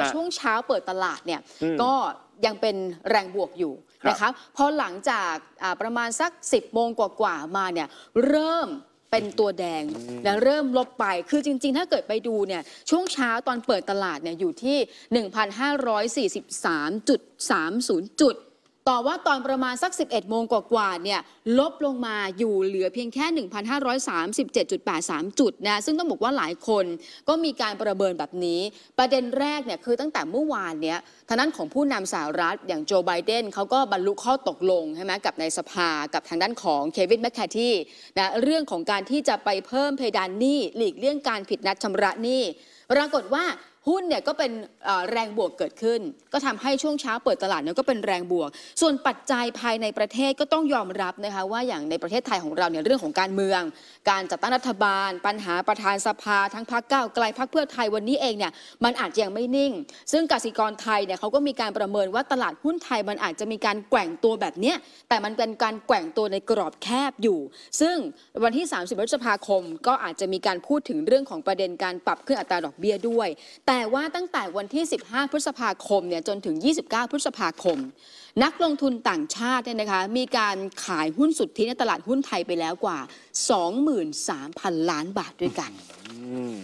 อฮะช่วงเช้าเปิดตลาดเนี่ยอืมก็ยังเป็นแรงบวกอยู่ครับนะคะพอหลังจากอ่าประมาณสัก 10โมงกว่าๆมาเนี่ยเริ่มเป็นตัวแดงและเริ่มลบไป คือจริง ๆ ถ้าเกิดไปดูเนี่ยช่วงเช้าตอนเปิดตลาดเนี่ยอยู่ที่ 1,543.30 จุด ต่อว่าตอนประมาณสัก 11 โมงกว่าๆเนี่ยลบลงมาอยู่เหลือเพียงแค่ 1,537.83 จุดนะซึ่งต้องบอกว่าหลายคนก็มีการประเมินแบบนี้ ประเด็นแรกเนี่ยคือตั้งแต่เมื่อวานเนี้ยทางด้านของผู้นำสหรัฐอย่างโจไบเดนเขาก็บรรลุข้อตกลงใช่ไหมกับในสภากับทางด้านของเควินแมคคาร์ธีนะเรื่องของการที่จะไปเพิ่มเพดานหนี้หลีกเลี่ยงการผิดนัดชำระหนี้ปรากฏว่า หุ้นเนี่ยก็เป็นแรงบวกเกิดขึ้น ก็ทำให้ช่วงเช้าเปิดตลาดเนี่ยก็เป็นแรงบวก ส่วนปัจจัยภายในประเทศก็ต้องยอมรับนะคะว่าอย่างในประเทศไทยของเราเนี่ยเรื่องของการเมือง การจัดตั้งรัฐบาล ปัญหาประธานสภาทั้งพรรคก้าวไกลพรรคเพื่อไทยวันนี้เองเนี่ยมันอาจจะยังไม่นิ่ง ซึ่งกสิกรไทยเนี่ยเขาก็มีการประเมินว่าตลาดหุ้นไทยมันอาจจะมีการแกว่งตัวแบบเนี้ยแต่มันเป็นการแกว่งตัวในกรอบแคบอยู่ ซึ่งวันที่ 30พฤษภาคม ก็อาจจะมีการพูดถึงเรื่องของประเด็นการปรับขึ้นอัตราดอกเบี้ยด้วยแต่ว่าตั้งแต่วันที่ 15 พฤษภาคมเนี่ยจนถึง 29 พฤษภาคม นักลงทุนต่างชาติเนี่ยนะคะมีการขายหุ้นสุทธิในตลาดหุ้นไทยไปแล้วกว่า 23,000 ล้านบาทด้วยกัน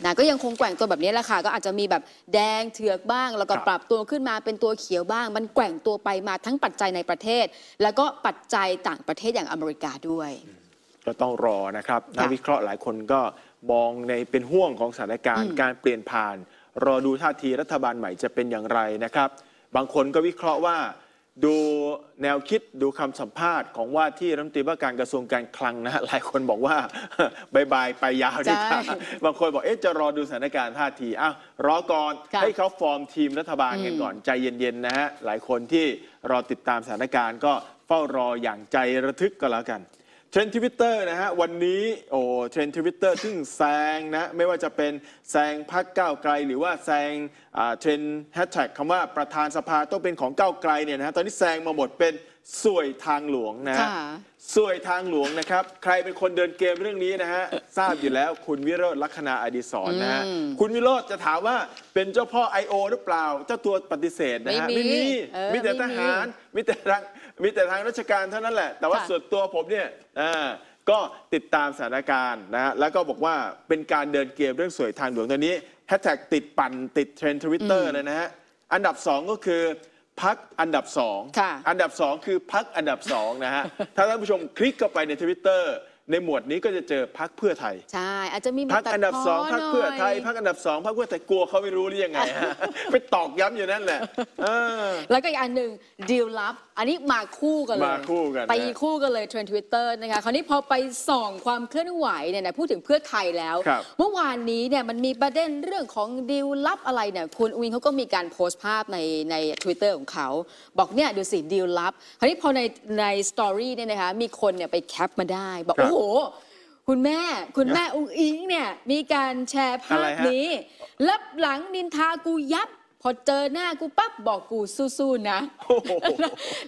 นะก็ยังคงแกว่งตัวแบบนี้แหละค่ะก็อาจจะมีแบบแดงเถือกบ้าง แล้วก็ครับปรับตัวขึ้นมาเป็นตัวเขียวบ้าง มันแกว่งตัวไปมาทั้งปัจจัยในประเทศ แล้วก็ปัจจัยต่างประเทศอย่างอเมริกาด้วยก็ต้องรอนะครับนักค่ะวิเคราะห์หลายคนก็มองในเป็นห่วงของสถานการณ์อืมการเปลี่ยนผ่าน รอดูท่าทีรัฐบาลใหม่จะเป็นอย่างไรนะครับ บางคนก็วิเคราะห์ว่า ดูแนวคิดดูคำสัมภาษณ์ของว่าที่รัฐมนตรีว่าการกระทรวงการคลังนะฮะหลายคนบอกว่า bye bye ไปยาวดีกว่าใช่บางคนบอกเอ๊ะจะรอดูสถานการณ์ท่าทีอ้าวรอก่อนค่ะให้เขาฟอร์มทีมรัฐบาลกันอืมก่อนใจเย็นๆนะฮะหลายคนที่รอติดตามสถานการณ์ก็เฝ้ารออย่างใจระทึกก็แล้วกันเทรนด์ทวิตเตอร์นะฮะวันนี้โอ้เทรนด์ทวิตเตอร์ซึ่งแซงนะไม่ว่าจะเป็นแซงพักก้าวไกล หรือว่าแซง เทรนแฮชแท็กคำว่าประธานสภาต้องเป็นของก้าวไกลเนี่ยนะฮะตอนนี้แซงมาหมดเป็นสวยทางหลวงนะฮะค่ะ สวยทางหลวงนะครับ ใครเป็นคนเดินเกมเรื่องนี้นะฮะทราบอยู่แล้วคุณวิโรจน์ลัคนาอดิศรนะฮะอืมคุณวิโรจน์จะถามว่าเป็นเจ้าพ่อ I.O. หรือเปล่า เจ้าตัวปฏิเสธนะฮะไม่มีมีเออมีแต่ไม่มีทหาร มีแต่ทางมีแต่ทางราชการเท่านั้นแหละ แต่ว่าค่ะ ส่วนตัวผมเนี่ยอ่าก็ติดตามสถานการณ์นะฮะแล้วก็บอกว่าเป็นการเดินเกมเรื่องสวยทางหลวงตอนนี้ แฮชแท็กติดปั่นติดเทรนด์ทวิตเตอร์เลยนะฮะ อันดับสองก็คือพักอันดับสองค่ะอันดับสองคือพักอันดับสองนะฮะ ถ้าท่านผู้ชมคลิกเข้าไปในทวิตเตอร์ ในหมวดนี้ก็จะเจอพักเพื่อไทย ใช่ อาจจะมีมาพักตัอันดับพ้สองพักเพื่อไทยหน่พักอันดับสองพักเพื่อไทยกลัวเขาไม่รู้หรือยังไงฮะไปตอกย้ำอยู่นั่นแหละเออแล้วก็อีกอันหนึ่งดีลลับ อันนี้มาคู่กันเลยมาคู่กันนะไปคู่กันเลยเทรนด์ทวิตเตอร์นะคะคราวนี้พอไปส่องความเคลื่อนไหวเนี่ยนะพูดถึงเพื่อไทยแล้วครับเมื่อวานนี้เนี่ยมันมีประเด็นเรื่องของดีลลับอะไรเนี่ยคุณอุวินเขาก็มีการโพสต์ภาพในใน Twitter ของเขา บอกเนี่ยดูสิดีลลับ คราวนี้พอในใน story เนี่ยนะคะมีคนเนี่ยไป cap มาได้บอกครับโอ้โห คุณแม่ คุณแม่อุ๊งอิ๊งเนี่ย มีการแชร์ภาพอะไรฮะนี้ลับหลังนินทากูยับ พอเจอหน้ากูปั๊บบอกกูสู้ๆนะโอ้โห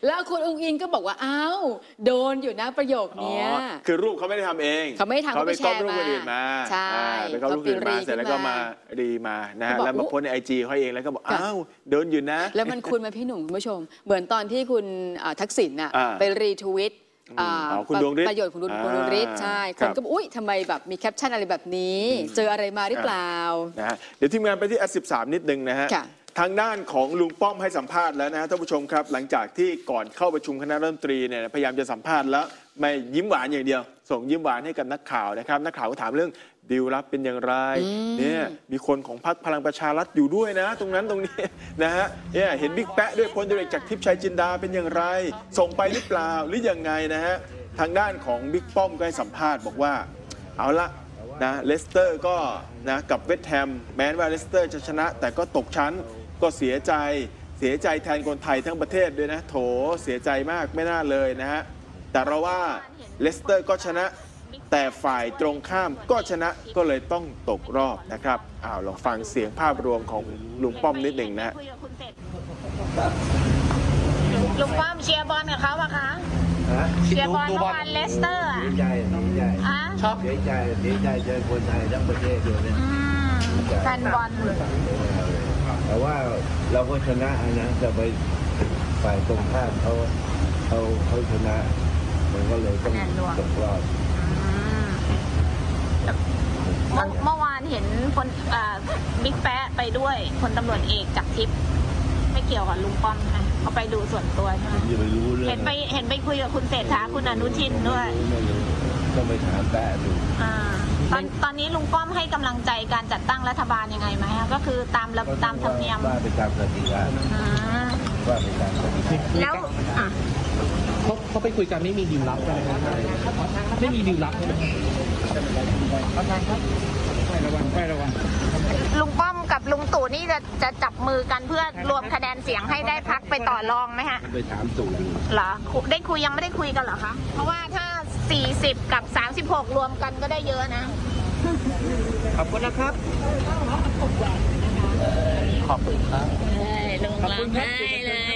แล้วคุณองค์อิงก็บอกว่าอ้าวโดนอยู่นะประโยคอ๋อเนี้ยคือรูปเขาไม่ได้ทำเอง เขาไม่ได้ทำเขาไปเขาก๊อปไปแชร์รูปคนอื่นมาใช่อ่าไปก๊อปรูปคนอื่นมาเขาไปรีเสร็จแล้วก็ขึ้นมามารีมานะฮะเขาบอกแล้วมาอุ๊โพสต์ในไอจีเขาเองแล้วก็บอกค่ะอ้าวโดนอยู่นะ แล้วมันคุณมาพี่หนุ่มคุณผู้ชม เหมือนตอนที่คุณอ่าทักษิณน่ะอ่าไปรีทวิต อ่าอ๋อคุณดวงฤทธิ์ประโยชน์ของคุณอ่าคุณดวงฤทธิ์ใช่คครับนก็บอกอุ้ยทำไมแบบมีแคปชั่นอะไรแบบนี้ เจออะไรมาหรือเปล่า นะฮะเดี๋ยวทีมงานไปที่ S13 นิดนึงนะฮะ ค่ะ ทางด้านของลุงป้อมให้สัมภาษณ์แล้วนะฮะท่านผู้ชมครับ หลังจากที่ก่อนเข้าประชุมคณะรัฐมนตรีเนี่ยพยายามจะสัมภาษณ์แล้ว ไม่ยิ้มหวานอย่างเดียว ส่งยิ้มหวานให้กับนักข่าวนะครับ นักข่าวก็ถามเรื่องดีลลับเป็นอย่างไรเนี่ยมีคนของพรรคพลังประชารัฐอยู่ด้วยนะ ตรงนั้นตรงนี้นะฮะเนี่ยเห็นบิ๊กแปะด้วยพลตรีจากทิพย์ชัยจินดาเป็นอย่างไร ส่งไปหรือเปล่าหรือยังไงนะฮะทางด้านของบิ๊กป้อมก็ให้สัมภาษณ์บอกว่า เอาละนะเลสเตอร์ก็นะกับเวสต์แฮมแม้ว่าเลสเตอร์จะชนะ แต่ก็ตกชั้นก็เสียใจเสียใจแทนคนไทยทั้งประเทศด้วยนะ โถเสียใจมากไม่น่าเลยนะฮะ แต่เราว่าเลสเตอร์ก็ชนะ แต่ฝ่ายตรงข้ามก็ชนะก็เลยต้องตกรอบนะครับอ้าวลองฟังเสียงภาพรวมของลุงป้อมนิดหนึ่งนะฮะคุยกับคุณเสร็จลุงป้อมเชียร์บอลกับเขาปะคะฮะเชียร์บอลเมื่อวานเลสเตอร์อะเสียใจเสียใจฮะเสียใจเสียใจแทนคนไทยทั้งประเทศอยู่เนี่ยอืมแฟนบอลแต่ว่าเราก็ชนะนะแต่ไปฝ่ายตรงข้ามเขาเขาเขาชนะ มันก็เลยต้องคะแนนรวมตกรอบเมื่อเมื่อวานเห็นคนอ่าบิ๊กแป๊ะไปด้วยพลตำรวจเอกจักรทิพย์ไม่เกี่ยวกับลุงป้อมใช่ไหมเขาไปดูส่วนตัวใช่ไหมผมจะไปรู้เรื่องเห็นไปเห็นไปคุยกับคุณเศรษฐาคุณอนุทินด้วยไม่รู้ต้องไปถามแปะดูอ่าตอนตอนนี้ลุงป้อมให้กำลังใจการจัดตั้งรัฐบาลยังไงไหมคะก็คือตามระตามธรรมเนียมว่าไปตามกติกาอืมว่าไปตามกติกาแล้วอะ เขาเขาไปคุยกันไม่มีดีลลับใช่ไหมครับไม่มีดีลลับใช่ไหมลุงป้อมกับลุงตู่นี่จะจะจับมือกันเพื่อรวมคะแนนเสียงให้ได้พักไปต่อรองไหมฮะไปถามตู่ดูเหรอคุได้คุยยังไม่ได้คุยกันเหรอคะเพราะว่าถ้า 40 กับ 36 รวมกันก็ได้เยอะนะ ขอบคุณนะครับ ขอบคุณครับลุ งร้องไห้เลย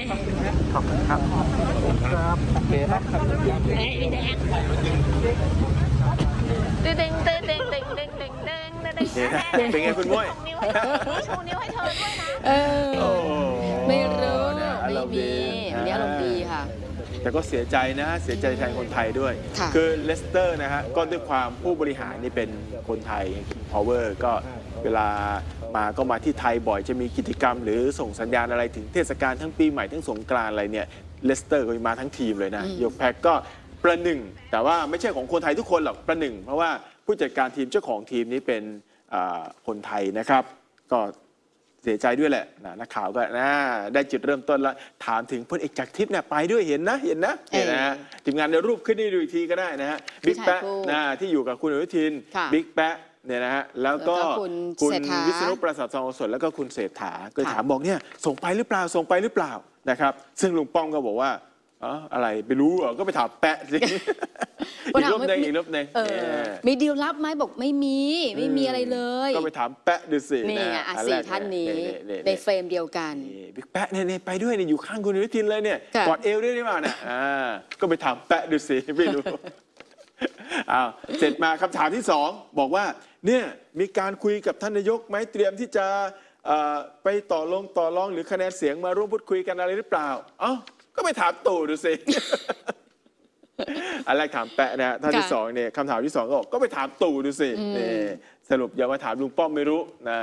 ขอบคุณครับ ขอบคุณครับโอเคครับครับเฮ้ยพี่แดงตึงตึงตึงตึงตึงตึงตึงตึงตึงเนี่ยเป็นไงคุณม้วยชูนิ้วให้เธอชูนิ้วให้เธอด้วยนะเออโอ้ไม่รู้เนี่ยอาไม่รมณ์มีดีวันนี้อารมณ์ดีค่ะแต่ก็เสียใจนะเสียใจแทนคนไทยด้วยค่ะคือเลสเตอร์นะฮะก็ด้วยความผู้บริหารนี่เป็นคนไทย King Power ก็ เวลามาก็มาที่ไทยบ่อยจะมีกิจกรรม หรือส่งสัญญาณอะไรถึงเทศกาลทั้งปีใหม่ทั้งสงกรานต์อะไรเนี่ยเลสเตอร์ก็มาทั้งทีมเลยนะอืมยกแพ็กก็ประหนึ่ง แต่ว่าไม่ใช่ของคนไทยทุกคนหรอกประหนึ่ง เพราะว่าผู้จัดการทีมเจ้าของทีมนี้เป็นอ่าคนไทยนะครับ ก็เสียใจด้วยแหละนะนักข่าวก็นะได้จุดเริ่มต้นแล้ว ถามถึงพลเอกจากทิพย์เนี่ยไปด้วยเห็นนะเห็นนะเห็นนะฮะทีมงานในรูปขึ้นให้ดูอีกทีก็ได้นะฮะที่บิ๊กแปะถ่ายคู่นะที่อยู่กับคุณอนุทินค่ะบิ๊กแปะ เนี่ยนะฮะแล้วก็แล้วก็คุณคุณเศรษฐา วิษณุประสาททองโอสถแล้วก็คุณเศรษฐาก็ค่ะถามบอกเนี่ยส่งไปหรือเปล่าส่งไปหรือเปล่านะครับ ซึ่งลุงป้อมก็บอกว่าอ๋ออะไรไปรู้เหรอก็ไปถามแปะสิก็อีกถามรูปหนึงว่าอีกรูปหนึงเออ เนี่ย มีดีลลับไหมบอกไม่มี ไม่มีอะไรเลย ก็ไปถามแปะดูสินี่ไงะอะอัสี่แรกท่านนี้เยในเฟรมเดียวกันนี่บิ๊กแปะเนี่ยเนี่ยไปด้วยเนี่ยอยู่ข้างคุณอนุทินเลยเนี่ยค่ะ กอดเอวด้วยได้มาเนี่ยอ่าก็ไปถามแปะดูสิไม่รู้ อ้าวเสร็จมาคำถามที่สองบอกว่าเนี่ยมีการคุยกับท่านนายกไหมเตรียมที่จะเอ่อไปต่อลงต่อรองหรือคะแนนเสียงมาร่วมพูดคุยกันอะไรหรือเปล่าเอ้าก็ไปถามตู่ดูสิ อันแรกถามแปะนะฮะท่านที่ค่ะ สองเนี่ยคำถามที่สองก็บอกก็ไปถามตู่ดูสิอืมนี่สรุปอย่ามาถามลุงป้อมไม่รู้นะ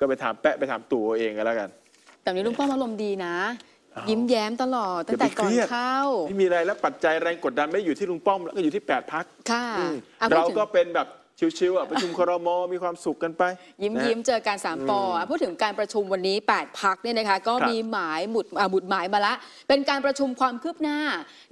ก็ไปถามแปะไปถามตู่เอาเองก็แล้วกัน แต่วันนี้ลุงป้อมอารมณ์ดีนะอ้าว ยิ้มแย้มตลอดตั้งแต่ก่อนอย่าไปเครียดเข้า ไม่มีอะไรแล้วปัจจัยแรงกดดันไม่ได้อยู่ที่ลุงป้อมแล้วก็อยู่ที่ 8 พักค่ะอะพูดเราถึงก็เป็นแบบชิวๆอะประชุมครมมีความสุขกันไป ยิ้มนะยิ้มเจอการสามปออะพูดถึงการประชุมวันนี้ 8 พักเนี่ยนะคะก็ครับมีหมายหมุดอ่าหมุดหมายมาละ เป็นการประชุมความคืบหน้า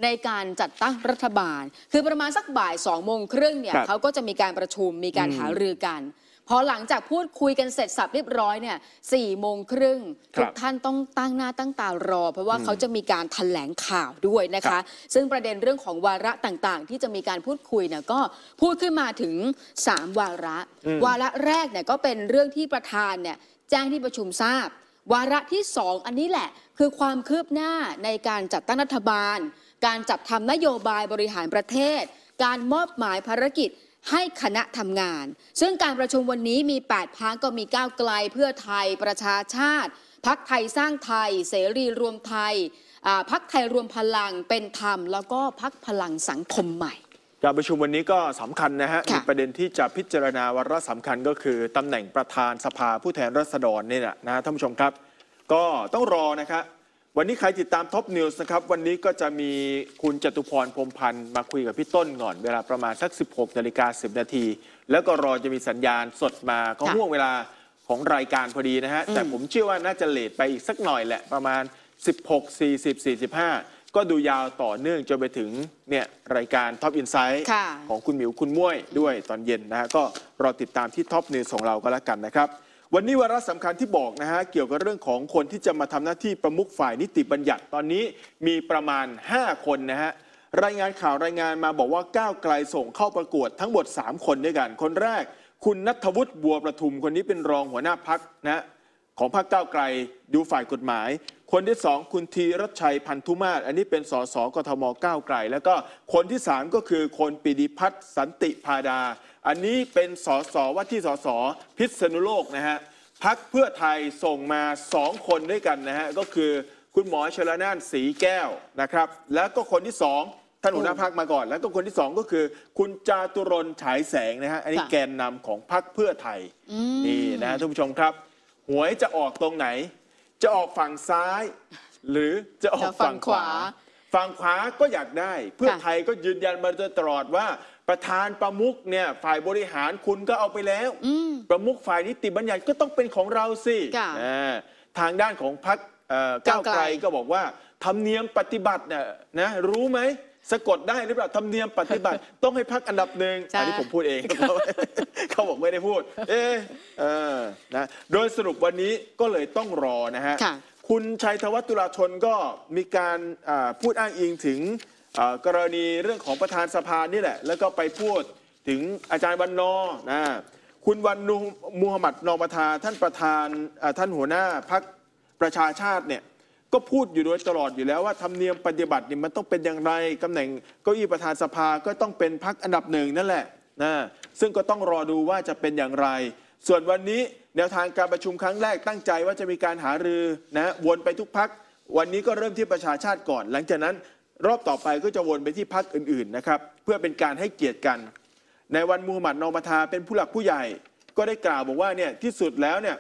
ในการจัดตั้งรัฐบาล คือประมาณสักบ่าย2องโมงครึ่งเนี่ยครับเขาก็จะมีการประชุมมีการอืมหารือกัน พอหลังจากพูดคุยกันเสร็จสับเรียบร้อยเนี่ยสี่โมงครึ่งครับทุกท่านต้องตั้งหน้าตั้งตารอ เพราะว่าอืมเขาจะมีการแถลงข่าวด้วยนะครัคะบซึ่งประเด็นเรื่องของวาระต่างๆ ที่จะมีการพูดคุยเนี่ยก็พูดขึ้นมาถึง 3 วาระอืมวาระแรกเนี่ยก็เป็นเรื่องที่ประธานเนี่ยแจ้งที่ประชุมทราบ วาระที่ 2 อันนี้แหละ คือความคืบหน้าในการจัดตั้งรัฐบาล การจัดทำนโยบายบริหารประเทศ การมอบหมายภารกิจ ให้คณะทำงาน ซึ่งการประชุมวันนี้มี 8พักก็มีก้าวไกลเพื่อไทยประชาชาติ พักไทยสร้างไทย เสรีรวมไทยอ่าพักไทยรวมพลังเป็นธรรม แล้วก็พักพลังสังคมใหม่ การประชุมวันนี้ก็สำคัญนะฮะค่ะมีประเด็นที่จะพิจารณาวาระสำคัญก็คือตำแหน่งประธานสภาผู้แทนราษฎรเนี่ยนะนะท่านผู้ชมครับ ก็ต้องรอนะครับ วันนี้ใครติดตามท็อปนิวส์นะครับ วันนี้ก็จะมีคุณจตุพรพรหมพันธ์มาคุยกับพี่ต้นก่อน เวลาประมาณสัก 16นาฬิกา10 นาที แล้วก็รอจะมีสัญญาณสดมาก็ค่ะห่วงเวลาของรายการพอดีนะฮะ แต่อืมผมเชื่อว่าน่าจะ late ไปอีกสักหน่อยแหละ ประมาณ 16 40 45 ก็ดูยาวต่อเนื่องจนไปถึงเนี่ยรายการท็อปอินไซต์ค่ะของคุณหมิวคุณม้วยด้วยตอนเย็นนะฮะก็รอติดตามที่ท็อปนิวส์ของเราก็แล้วกันนะครับ วันนี้วาระสำคัญที่บอกนะฮะเกี่ยวกับเรื่องของคนที่จะมาทำหน้าที่ประมุขฝ่ายนิติบัญญัติตอนนี้มีประมาณ 5 คนนะฮะรายงานข่าวรายงานมาบอกว่าก้าวไกลส่งเข้าประกวดทั้งหมด 3 คนด้วยกัน คนแรก คุณนัทวุฒิบัวประทุมคนนี้เป็นรองหัวหน้าพักนะฮะของพรรคก้าวไกลดูฝ่ายกฎหมาย คนที่สองคุณธีรัชชัยพันธุมาศอันนี้เป็นสสกทมก้าวไกล แล้วก็คนที่สามก็คือคนปิดิพัฒน์สันติพาดา อันนี้เป็นสสว่าที่สสพิษณุโลกนะฮะพักเพื่อไทยส่งมาสองคนด้วยกันนะฮะก็คือคุณหมอชลนานสีแก้วนะครับ แล้วก็คนที่สองท่านหัวหน้าพักมาก่อน แล้วก็คนที่สองก็คือ คุณจาตุรนต์ฉายแสงนะฮะอันนี้ค่ะแกนนำของพักเพื่อไทยอืมนี่นะท่านผู้ชมครับ หวยจะออกตรงไหน จะออกฝั่งซ้าย หรือจะออกจะฝั่ฝั่งงขขวาวา ฝั่งขวาก็อยากได้ เพื่อค่ะไทยก็ยืนยันมาโดยตลอดว่า ประธานประมุขเนี่ยฝ่ายบริหารคุณก็เอาไปแล้วอืมประมุขฝ่ายนิติบัญญัติก็ต้องเป็นของเราสิค่ะอ่าทางด้านของพรรคเอ่อก้าวก้าวไกไกลลก็บอกว่าธรรมเนียมปฏิบัติเนี่ยนะรู้ไหม สะกดได้หรือเปล่าธรรมเนียมปฏิบัติต้องให้พักอันดับหนึ่งใช่ อันนี้ผมพูดเอง เขาเขาบอกไม่ได้พูด เอะเออนะโดยสรุปวันนี้ก็เลยต้องรอนะฮะ ค่ะ คุณชัยธวัฒน์ตุลาชนก็มีการอ่าพูดอ้างอิงถึงอ่ากรณีเรื่องของประธานสภานี่แหละ แล้วก็ไปพูดถึงอาจารย์วันนอร์นะคุณวันนูมูฮัมหมัดนอมทาท่านประธานอ่าท่านหัวหน้าพักประชาชาติเนี่ย ก็พูดอยู่โดยตลอดอยู่แล้วว่าธรรมเนียมปฏิบัติเนี่ยมันต้องเป็นอย่างไรตำแหน่งเก้าอี้ประธานสภาก็ต้องเป็นพักอันดับหนึ่งนั่นแหละนะซึ่งก็ต้องรอดูว่าจะเป็นอย่างไร ส่วนวันนี้แนวทางการประชุมครั้งแรกตั้งใจว่าจะมีการหารือนะวนไปทุกพัก วันนี้ก็เริ่มที่ประชาชาติก่อน หลังจากนั้นรอบต่อไปก็จะวนไปที่พักอื่นๆนะครับเพื่อเป็นการให้เกียรติกัน ในวันมูฮัมหมัดนอมาทาเป็นผู้หลักผู้ใหญ่ ก็ได้กล่าวบอกว่าเนี่ยที่สุดแล้วเนี่ย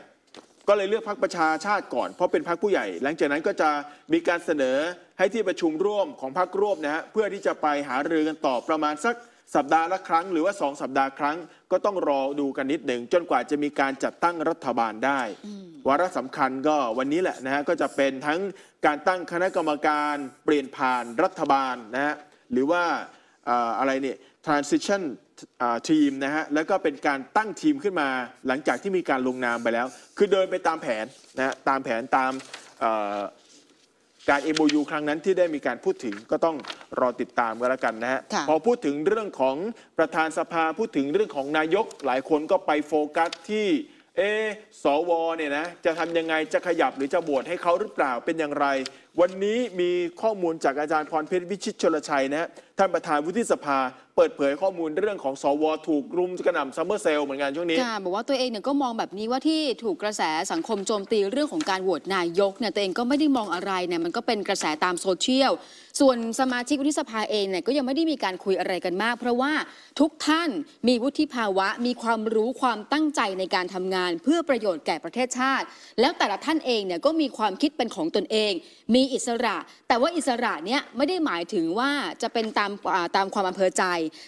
ก็เลยเลือกพักประชาชาติก่อน เพราะเป็นพักผู้ใหญ่ หลังจากนั้นก็จะมีการเสนอให้ที่ประชุมร่วมของพักร่วมนะฮะเพื่อที่จะไปหารือกันต่อประมาณสักสัปดาห์ละครั้ง หรือว่าสองสัปดาห์ครั้ง ก็ต้องรอดูกันนิดหนึ่งจนกว่าจะมีการจัดตั้งรัฐบาลได้วาระสำคัญก็วันนี้แหละนะฮะก็จะเป็นทั้งการตั้งคณะกรรมการเปลี่ยนผ่านรัฐบาลนะฮะหรือว่าเอ่ออะไรเนี่ย transition ทีมนะฮะแล้วก็เป็นการตั้งทีมขึ้นมาหลังจากที่มีการลงนามไปแล้ว คือเดินไปตามแผนนะฮะตามแผนตามเอ่อการ MOU ครั้งนั้นที่ได้มีการพูดถึงก็ต้องรอติดตามกันแล้วกันนะฮะค่ะพอพูดถึงเรื่องของประธานสภาพูดถึงเรื่องของนายกหลายคนก็ไปโฟกัสที่เอะสวเนี่ยนะจะทำยังไงจะขยับหรือจะบวชให้เขาหรือเปล่าเป็นอย่างไร วันนี้มีข้อมูลจากอาจารย์พรเพชรวิชิตชลชัยนะฮะท่านประธานวุฒิสภา เปิดเผยข้อมูลเรื่องของสว. ถูกรุมกระหน่ำ summer sale เหมือนกันช่วงนี้ค่ะบอกว่าตัวเองเนี่ยก็มองแบบนี้ว่าที่ถูกกระแสสังคมโจมตีเรื่องของการโหวตนายกเนี่ยตัวเองก็ไม่ได้มองอะไรเนี่ยมันก็เป็นกระแสตามโซเชียลส่วนสมาชิกวุฒิสภาเองเนี่ยก็ยังไม่ได้มีการคุยอะไรกันมาก เพราะว่าทุกท่านมีวุฒิภาวะ มีความรู้ความตั้งใจในการทำงาน เพื่อประโยชน์แก่ประเทศชาติ แล้วแต่ละท่านเองเนี่ยก็มีความคิดเป็นของตนเอง มีอิสระ แต่ว่าอิสระเนี่ยไม่ได้หมายถึงว่าจะเป็นตามตามความอำเภอใจ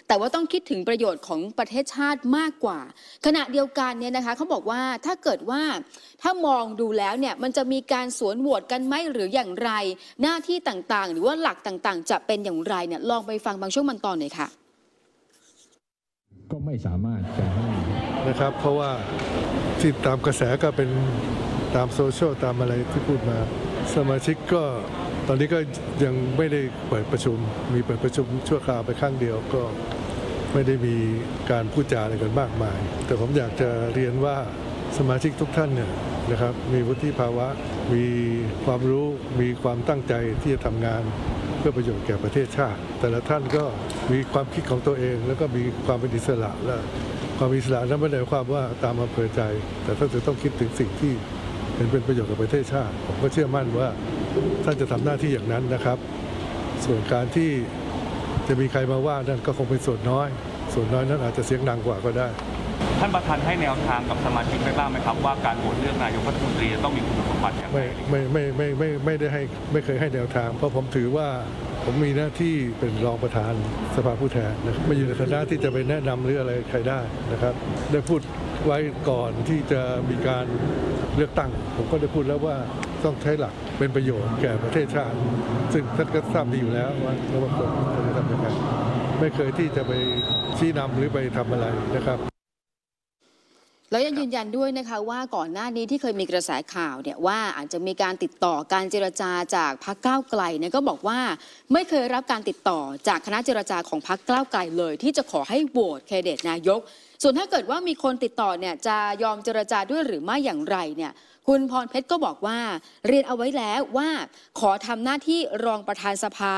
แต่ว่าต้องคิดถึงประโยชน์ของประเทศชาติมากกว่า ขณะเดียวกันเนี่ยนะคะเขาบอกว่าถ้าเกิดว่าถ้ามองดูแล้วเนี่ยมันจะมีการสวนโหวตกันไหมหรืออย่างไร หน้าที่ต่างๆ หรือว่าหลักต่างๆ จะเป็นอย่างไรเนี่ยลองไปฟังบางช่วงบางตอนหน่อยค่ะก็ไม่สามารถจะให้นะครับ เพราะว่าที่ตามกระแสก็เป็นตามโซเชียลตามอะไรที่พูดมา สมาชิกก็ตอนนี้ก็ยังไม่ได้เปิดประชุม มีเปิดประชุมชั่วคราวไปครั้งเดียวก็ไม่ได้มีการพูดจาอะไรกันมากมาย แต่ผมอยากจะเรียนว่าสมาชิกทุกท่านเนี่ยนะครับ มีวุฒิภาวะ มีความรู้ มีความตั้งใจที่จะทำงานเพื่อประโยชน์แก่ประเทศชาติ แต่ละท่านก็มีความคิดของตัวเอง แล้วก็มีความเป็นอิสระและความอิสระนั้นไม่ได้ความว่าตามอำเภอใจ แต่ท่านจะต้องคิดถึงสิ่งที่ เป็นเป็นประโยชน์กับประเทศชาติ ผมก็เชื่อมั่นว่าท่านจะทำหน้าที่อย่างนั้นนะครับ ส่วนการที่จะมีใครมาว่านั่นก็คงเป็นส่วนน้อย ส่วนน้อยนั้นอาจจะเสียงดังกว่าก็ได้ ท่านประธานให้แนวทางกับสมาชิกไปบ้างไหมครับ ว่าการโหวตเลือกนายกรัฐมนตรีจะต้องมีคุณสมบัติอย่างไรไม่ไม่ไม่ไม่ไม่ไม่ได้ให้ไม่เคยให้แนวทาง เพราะผมถือว่าผมมีหน้าที่เป็นรองประธานสภาผู้แทนนะครับไม่อยู่ในฐานะที่จะไปแนะนำหรืออะไรใครได้นะครับ ได้พูด ไว้ก่อนที่จะมีการเลือกตั้ง ผมก็ได้พูดแล้วว่าต้องใช้หลักเป็นประโยชน์แก่ประเทศชาติ ซึ่งท่านก็ทราบดีอยู่แล้วว่าว่าควรควรจะทำยังไงไม่เคยที่จะไปชี้นำหรือไปทำอะไรนะครับแล้วยังยืนยันด้วยนะคะว่าก่อนหน้านี้ที่เคยมีกระแสข่าวเนี่ยว่าอาจจะมีการติดต่อการเจรจาจากพรรคก้าวไกลเนี่ยก็บอกว่าไม่เคยรับการติดต่อจากคณะเจรจาของพรรคก้าวไกลเลย ที่จะขอให้โหวตแคนดิเดตนายก ส่วนถ้าเกิดว่ามีคนติดต่อเนี่ยจะยอมเจรจาด้วยหรือไม่อย่างไรเนี่ย คุณพรเพชรก็บอกว่า เรียนเอาไว้แล้วว่าขอทำหน้าที่รองประธานสภา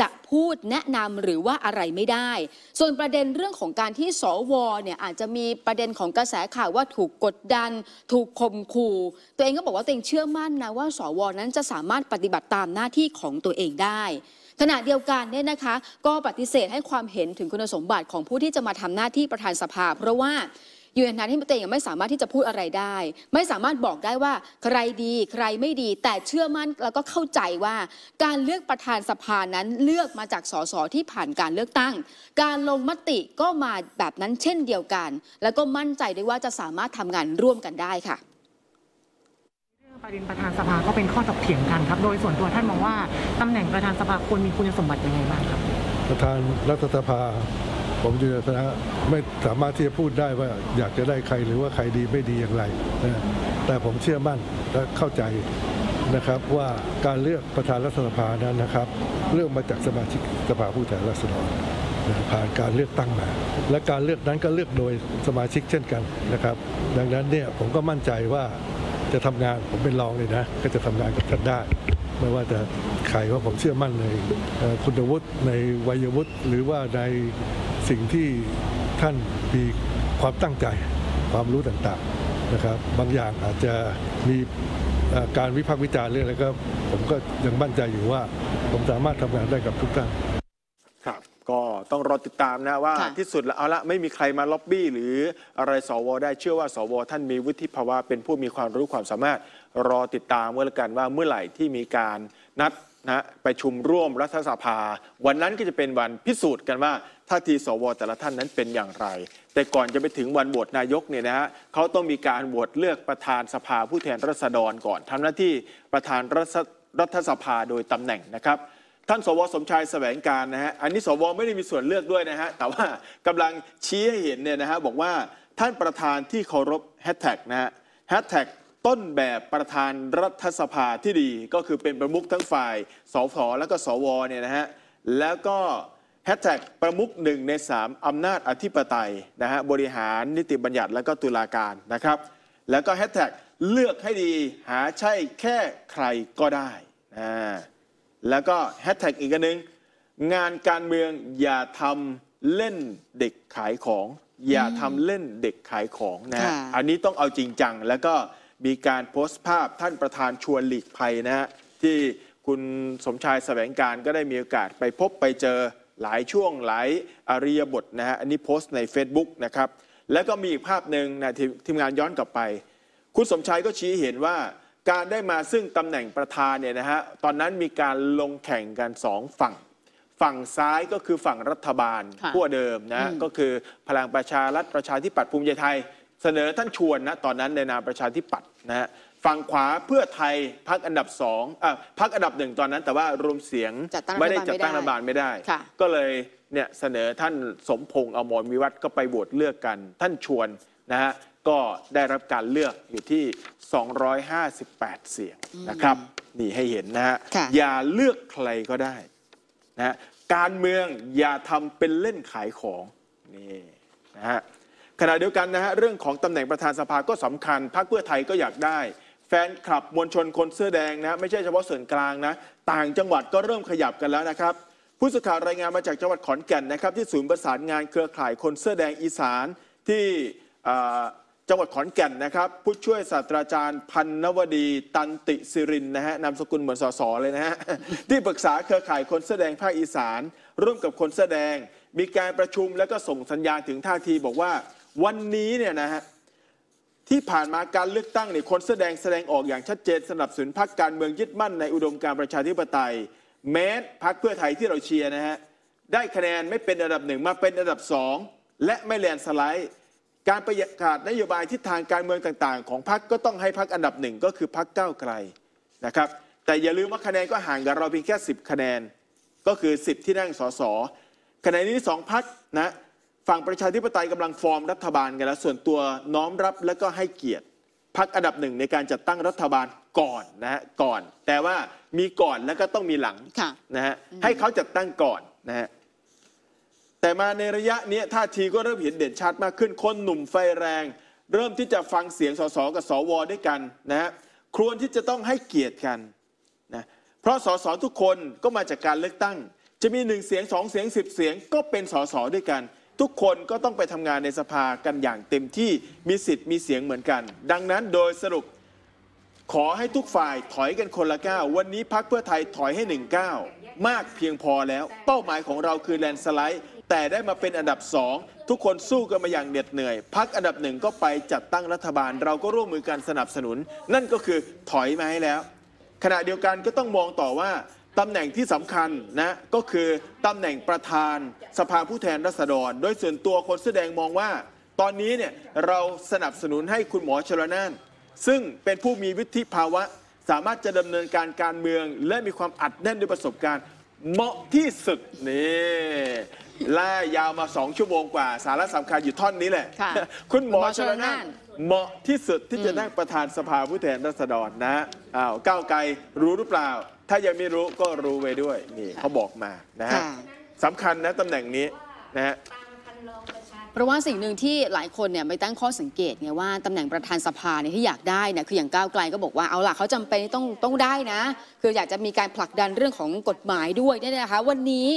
จะพูดแนะนำหรือว่าอะไรไม่ได้ ส่วนประเด็นเรื่องของการที่สวเนี่ยอาจจะมีประเด็นของกระแสข่าวว่าถูกกดดัน ถูกข่มขู่ตัวเองก็บอกว่าตัวเองเชื่อมั่นนะว่า สวนั้นจะสามารถปฏิบัติตามหน้าที่ของตัวเองได้ขณะเดียวกันเนี่ยนะคะ ก็ปฏิเสธให้ความเห็นถึงคุณสมบัติของผู้ที่จะมาทำหน้าที่ประธานสภา เพราะว่า อยู่ในฐานะที่ตัวเองยังไม่สามารถที่จะพูดอะไรได้ ไม่สามารถบอกได้ว่าใครดีใครไม่ดี แต่เชื่อมั่นแล้วก็เข้าใจว่าการเลือกประธานสภานั้นเลือกมาจากสสที่ผ่านการเลือกตั้ง การลงมติก็มาแบบนั้นเช่นเดียวกัน แล้วก็มั่นใจได้ว่าจะสามารถทำงานร่วมกันได้ค่ะเรื่องประเด็นประธานสภาก็เป็นข้อถกเถียงกันครับ โดยส่วนตัวท่านมองว่าตำแหน่งประธานสภาควรมีคุณสมบัติยังไงบ้างครับ ประธานรัฐสภา ผมยืนยันนะไม่สามารถที่จะพูดได้ว่าอยากจะได้ใครหรือว่าใครดีไม่ดีอย่างไรนะแต่ผมเชื่อมั่นและเข้าใจนะครับว่าการเลือกประธานรัฐสภานั้นนะครับ เลือกมาจากสมาชิกสภาผู้แทนราษฎรผ่านการเลือกตั้งมา และการเลือกนั้นก็เลือกโดยสมาชิกเช่นกันนะครับ ดังนั้นเนี่ยผมก็มั่นใจว่าจะทำงานผมเป็นรองเลยนะ ก็จะทำงานกับท่านได้ ไม่ว่าจะใครว่าผมเชื่อมั่นในคุณวุฒิในวัยวุฒิหรือว่าใน สิ่งที่ท่านมีความตั้งใจความรู้ต่างๆนะครับ บางอย่างอาจจะมีเอ่อการวิพากษ์วิจารณ์เรื่องอะไรก็ผมก็ยังมั่นใจอยู่ว่า ผมสามารถทำงานได้กับทุกท่านครับก็ต้องรอติดตามนะว่าค่ะที่สุดแล้วเอาละไม่มีใครมาล็อบบี้ หรืออะไรสวได้เชื่อว่าสวท่านมีวุฒิภาวะเป็นผู้มีความรู้ความสามารถรอติดตามเมื่อละกันว่าเมื่อไหร่ที่มีการนัด นะไปชุมร่วมรัฐสภา วันนั้นก็จะเป็นวันพิสูจน์กันว่าท่าทีสวแต่ละท่านนั้นเป็นอย่างไร แต่ก่อนจะไปถึงวันโหวตนายกเนี่ยนะฮะเขาต้องมีการโหวตเลือกประธานสภาผู้แทนราษฎรก่อนทำหน้าที่ประธานรัฐรัฐสภาโดยตำแหน่งนะครับ ท่านสวสมชายแสวงการนะฮะอันนี้สวไม่ได้มีส่วนเลือกด้วยนะฮะแต่ว่ากำลังชี้ให้เห็นเนี่ยนะฮะบอกว่าท่านประธานที่เคารพแฮชแท็กนะฮะแฮชแท็ก ต้นแบบประธานรัฐสภาที่ดีก็คือเป็นประมุขทั้งฝ่ายสสแล้วก็สวเนี่ยนะฮะแล้วก็แฮชแท็กประมุขหนึ่งในสามอำนาจอธิปไตยนะฮะบริหารนิติบัญญัติและก็ตุลาการนะครับ แล้วก็แฮชแท็กเลือกให้ดีหาใช่แค่ใครก็ได้อ่าแล้วก็แฮชแท็กอีกอันหนึง งานการเมืองอย่าทำเล่นเด็กขายของ อย่าทำเล่นเด็กขายของนะฮะค่ะอันนี้ต้องเอาจริงจังแล้วก็ มีการโพสต์ภาพท่านประธานชวนหลีกภัยนะฮะที่คุณสมชายแสวงการก็ได้มีโอกาสไปพบไปเจอหลายช่วงหลายอริยบทนะฮะอันนี้โพสต์ใน Facebook นะครับแล้วก็มีอีกภาพหนึ่งนะทีมทีมงานย้อนกลับไป คุณสมชายก็ชี้เห็นว่าการได้มาซึ่งตำแหน่งประธานเนี่ยนะฮะตอนนั้นมีการลงแข่งกันสองฝั่ง ฝั่งซ้ายก็คือฝั่งรัฐบาลค่ะขั้วเดิมนะอืมก็คือพลังประชารัฐประชาธิปัตย์ภูมิใจไทย เสนอท่านชวนนะตอนนั้นในนามประชาธิปัตย์นะฮะฝั่งขวาเพื่อไทยพักอันดับสองอะพักอันดับหนึ่งตอนนั้น แต่ว่ารวมเสียงจัดตั้งไม่ได้รัฐบาลจัดตั้งไม่รัได้ฐบาลไม่ได้ค่ะก็เลยเนี่ยเสนอท่านสมพงษ์อมรวิวัฒน์ก็ไปโหวตเลือกกัน ท่านชวนนะฮะก็ได้รับการเลือกอยู่ที่ 258 เสียงนะครับ นี่ให้เห็นนะฮะค่ะอย่าเลือกใครก็ได้นะฮะการเมืองอย่าทำเป็นเล่นขายของนี่นะฮะ ขณะเดียวกันนะฮะเรื่องของตำแหน่งประธานสภาก็สำคัญพรรคเพื่อไทยก็อยากได้ แฟนคลับมวลชนคนเสื้อแดงนะไม่ใช่เฉพาะส่วนกลางนะ ต่างจังหวัดก็เริ่มขยับกันแล้วนะครับ ผู้สื่อข่าวรายงานมาจากจังหวัดขอนแก่นนะครับ ที่ศูนย์ประสานงานเครือข่ายคนเสื้อแดงอีสานที่จังหวัดขอนแก่นนะครับ ผู้ช่วยศาสตราจารย์พันนวดีตันติสิรินนะฮะนามสกุลเหมือนสสเลยนะฮะที่ปรึกษาเครือข่ายคนเสื้อแดงภาคอีสาน ร่วมกับคนเสื้อแดง มีการประชุมแล้วก็ส่งสัญญาณถึงท่าทีบอกว่า วันนี้เนี่ยนะฮะที่ผ่านมาการเลือกตั้งเนี่ยคนแสดงแสดงออกอย่างชัดเจนสนับสนุนพรรคการเมืองยึดมั่นในอุดมการประชาธิปไตย แม้พรรคเพื่อไทยที่เราเชียร์นะฮะได้คะแนนไม่เป็นอันดับหนึ่งมาเป็นอันดับสองและไม่แลนสไลด์การประกาศนโยบายทิศทางการเมืองต่าง ๆ ของพรรคก็ต้องให้พรรคอันดับหนึ่งก็คือพรรคก้าวไกลนะครับ แต่อย่าลืมว่าคะแนนก็ห่างกับเราเพียงแค่ 10 คะแนน ก็คือ 10 ที่นั่งสสขณะนี้สองพักนะ ฝั่งประชาธิปไตยกำลังฟอร์มรัฐบาลกันแล้ว ส่วนตัวน้อมรับและก็ให้เกียรติพักอันดับหนึ่งในการจัดตั้งรัฐบาลก่อนนะฮะก่อน แต่ว่ามีก่อนแล้วก็ต้องมีหลังค่ะนะฮะให้เขาจัดตั้งก่อนนะฮะแต่มาในระยะเนี้ยท่าทีก็เริ่มเห็นเด่นชัดมากขึ้นคนหนุ่มไฟแรง เริ่มที่จะฟังเสียงสสกับสวด้วยกันนะฮะควรที่จะต้องให้เกียรติกันนะเพราะสสทุกคนก็มาจากการเลือกตั้ง จะมีหนึ่งเสียงสองเสียงสิบเสียงก็เป็นสสด้วยกัน ทุกคนก็ต้องไปทำงานในสภากันอย่างเต็มที่มีสิทธิ์มีเสียงเหมือนกัน ดังนั้นโดยสรุปขอให้ทุกฝ่ายถอยกันคนละก้าววันนี้พักเพื่อไทยถอยให้หนึ่งก้าวมากเพียงพอแล้ว เป้าหมายของเราคือแลนสไลด์ แต่ได้มาเป็นอันดับสองทุกคนสู้กันมาอย่างเหน็ดเหนื่อย พักอันดับหนึ่งก็ไปจัดตั้งรัฐบาล เราก็ร่วมมือกันสนับสนุน นั่นก็คือถอยมาให้แล้ว ขณะเดียวกันก็ต้องมองต่อว่า ตำแหน่งที่สำคัญนะก็คือตำแหน่งประธานสภาผู้แทนราษฎร โดยส่วนตัวคนแสอแดงมองว่า ตอนนี้เนี่ยเราสนับสนุนให้คุณหมอชลนาน ซึ่งเป็นผู้มีวิธิภาวะ สามารถจะดำเนินการการเมือง และมีความอัดแน่นด้วยประสบการณ์ เหมาะที่สุดนี่ล่ายาวมาสองชั่วโมงกว่า สาระสำคัญอยู่ท่อนนี้แหละ ค่ะคุณหมอคุณหมอชลนานชลนาน เหมาะที่สุดที่จะนั่งประธานสภาผู้แทนราษฎรนะอ้าวก้าวไกลรู้หรือเปล่า ถ้ายังไม่รู้ก็รู้ไว้ด้วยนี่เขาบอกมานะฮะค่ะ สำคัญนะตำแหน่งนี้นะฮะ เพราะว่าสิ่งหนึ่งที่หลายคนเนี่ยไปตั้งข้อสังเกตไงว่าตำแหน่งประธานสภาเนี่ยที่อยากได้เนี่ยคืออย่างก้าวไกลก็บอกว่าเอาล่ะเขาจำเป็นต้องต้องได้นะ คืออยากจะมีการผลักดันเรื่องของกฎหมายด้วยเนี่ยนะคะ วันนี้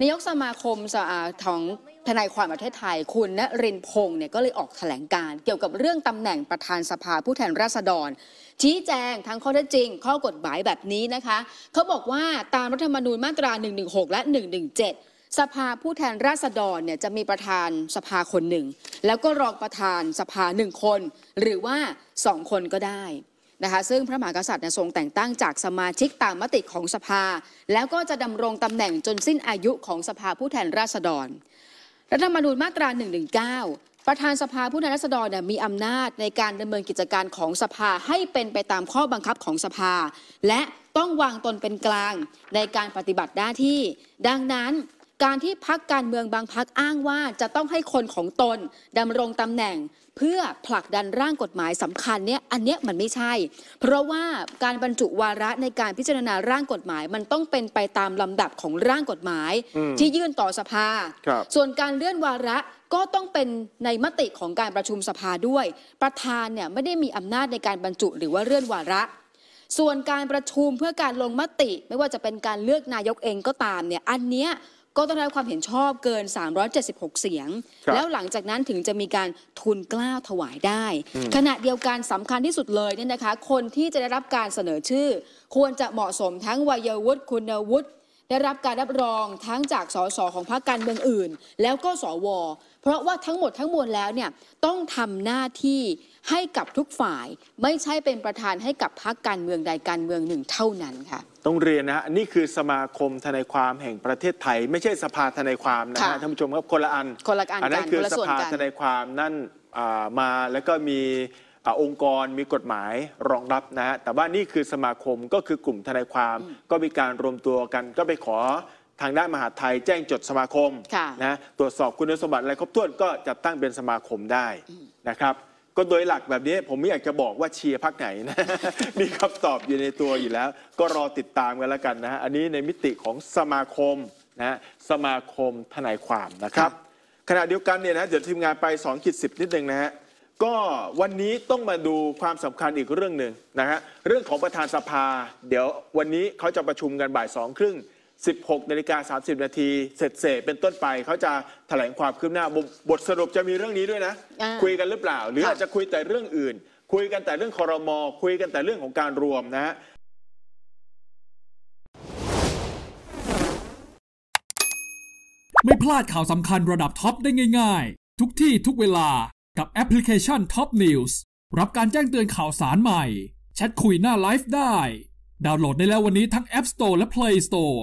นายกสมาคมสอาของทนายความประเทศไทย คุณณรินพงศ์เนี่ยก็เลยออกแถลงการเกี่ยวกับเรื่องตำแหน่งประธานสภาผู้แทนราษฎร ชี้แจงทั้งข้อเท็จจริง ข้อกฎหมายแบบนี้นะคะเขาบอกว่าตามรัฐธรรมนูญมาตรา 116 และ 117 สภาผู้แทนราษฎรเนี่ยจะมีประธานสภาคนหนึ่ง แล้วก็รองประธานสภาหนึ่งคน หรือว่าสองคนก็ได้ นะคะซึ่งพระมหากษัตริย์ทรงแต่งตั้งจากสมาชิกตามมติของสภา แล้วก็จะดำรงตำแหน่งจนสิ้นอายุของสภาผู้แทนราษฎร รัฐธรรมนูญมาตรา 119 ประธานสภาผู้แทนราษฎรมีอำนาจในการดำเนินกิจการของสภาให้เป็นไปตามข้อบังคับของสภา และต้องวางตนเป็นกลางในการปฏิบัติหน้าที่ ดังนั้น การที่พักการเมืองบางพักอ้างว่าจะต้องให้คนของตนดำรงตำแหน่ง เพื่อผลักดันร่างกฎหมายสำคัญเนี่ยอันเนี้ยมันไม่ใช่ เพราะว่าการบรรจุวาระในการพิจารณาร่างกฎหมาย มันต้องเป็นไปตามลำดับของร่างกฎหมายอืมที่ยื่นต่อสภาครับส่วนการเลื่อนวาระก็ต้องเป็นในมติของการประชุมสภาด้วย ประธานเนี่ยไม่ได้มีอำนาจในการบรรจุหรือว่าเลื่อนวาระส่วนการประชุมเพื่อการลงมติ ไม่ว่าจะเป็นการเลือกนายกเองก็ตามเนี่ยอันเนี้ย ก็ต้องได้รับความเห็นชอบเกิน 376 เสียง ครับแล้วหลังจากนั้นถึงจะมีการทุนกล้าวถวายได้ขณะเดียวกันสำคัญที่สุดเลยเนี่ยนะคะ คนที่จะได้รับการเสนอชื่อ ควรจะเหมาะสมทั้งวัยวุฒิคุณวุฒิ ได้รับการรับรองทั้งจากสสของพรรคการเมืองอื่น แล้วก็สว เพราะว่าทั้งหมดทั้งมวลแล้วเนี่ยต้องทำหน้าที่ให้กับทุกฝ่าย ไม่ใช่เป็นประธานให้กับพรรคการเมืองใดการเมืองหนึ่งเท่านั้นค่ะ ต้องเรียนนะฮะอันนี่คือสมาคมทนายความแห่งประเทศไทย ไม่ใช่สภาทนายความนะฮะค่ะท่านผู้ชมครับคนละอันคนละอันอันนั้นกันคือคนละสส่วนภากันทนายความนั่นอ่ามาแล้วก็มี อาองค์กรมีกฎหมายรองรับนะฮะแต่ว่านี่คือสมาคมก็คือกลุ่มทนายความ ก็มีการรวมตัวกันก็ไปขอทางด้านมหาดไทยแจ้งจดสมาคมค่ะนะตรวจสอบคุณสมบัติอะไรครบถ้วนก็จัดตั้งเป็นสมาคมได้นะครับ ก็โดยหลักแบบนี้ผมไม่อยากจะบอกว่าเชียร์พักไหนนะมีคำตอบอยู่ในตัวอยู่แล้ว ก็รอติดตามกันแล้วกันนะฮะอันนี้ในมิติของสมาคมนะฮะสมาคมทนายความนะครับ ขณะเดียวกันเนี่ยนะเดี๋ยวทีมงานไป2ขีดสินิดนึงนะฮะ ก็วันนี้ต้องมาดูความสำคัญอีกเรื่องหนึ่งนะฮะเรื่องของประธานสภา เดี๋ยววันนี้เขาจะประชุมกันบ่ายสองครึ่ง 16นาฬิกา30 นาทีเสร็จเสร็จเป็นต้นไปเขาจะแถลงความคืบหน้าบทบทสรุปจะมีเรื่องนี้ด้วยนะอ่าคุยกันหรือเปล่า หรือค่ะอาจจะคุยแต่เรื่องอื่น คุยกันแต่เรื่องคอรมอคุยกันแต่เรื่องของการรวมนะฮะไม่พลาดข่าวสำคัญระดับท็อปได้ง่าย ๆ ทุกที่ทุกเวลา กับแอปพลิเคชัน Top News รับการแจ้งเตือนข่าวสารใหม่ แชทคุยหน้าไลฟ์ได้ ดาวน์โหลดได้แล้ววันนี้ทั้ง App Store และ Play Store